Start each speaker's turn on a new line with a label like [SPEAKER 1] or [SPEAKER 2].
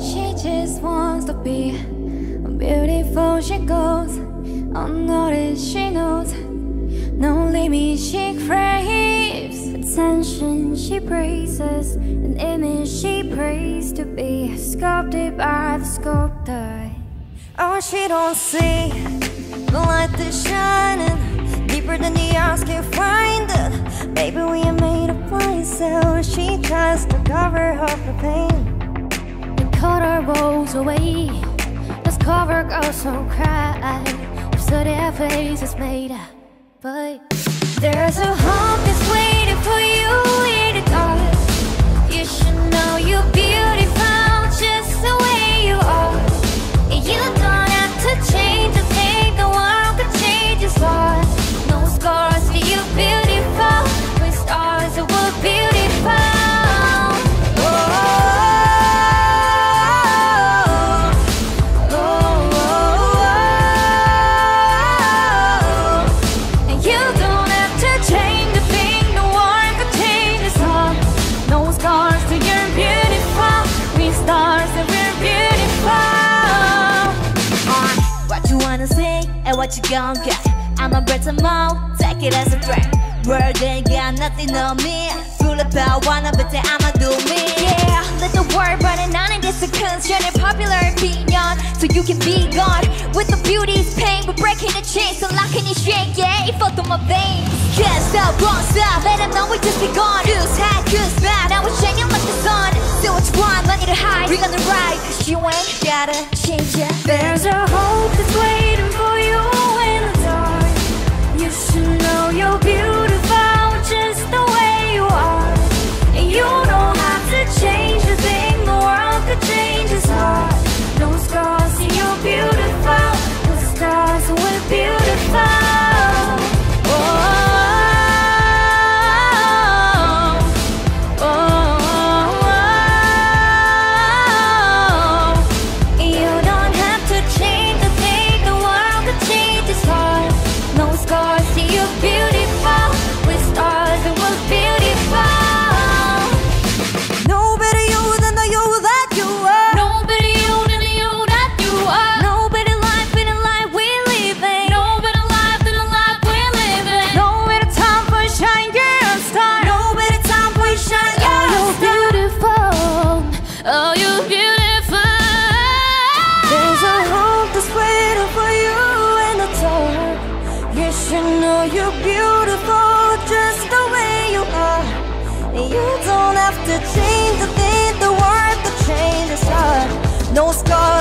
[SPEAKER 1] She just wants to be beautiful. She goes unnoticed. She knows no limit. She craves attention. She praises an image. She prays to be sculpted by the sculptor. Oh, she don't see the light that's shining deeper than the eyes can find it. Baby, we are made so she tries to cover up the pain. The color rolls away. This cover goes so cry. So their face is made up, but there's a
[SPEAKER 2] what you gon' get. I'm a better mom, take it as a threat. Word ain't got nothing on me. Full of power, wanna bet that I'ma do me.
[SPEAKER 1] Yeah, let the word on and get the concern and popular opinion So you can be gone With the beauty's pain We're breaking the chains, unlocking your strength Yeah, it felt through my veins
[SPEAKER 2] Can't stop, won't stop.
[SPEAKER 1] Let them know we just begun
[SPEAKER 2] Goose see you
[SPEAKER 1] beautiful. beautiful just the way you are. You don't have to change a thing, the world could change us uh, No scars